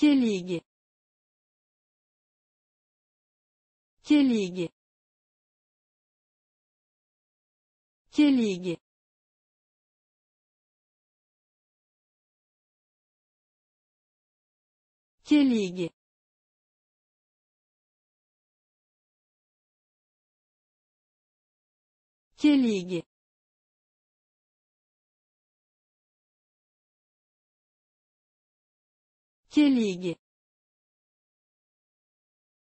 Kelig. Kelig. Kelig. Kelig. Kelig. Que ligue.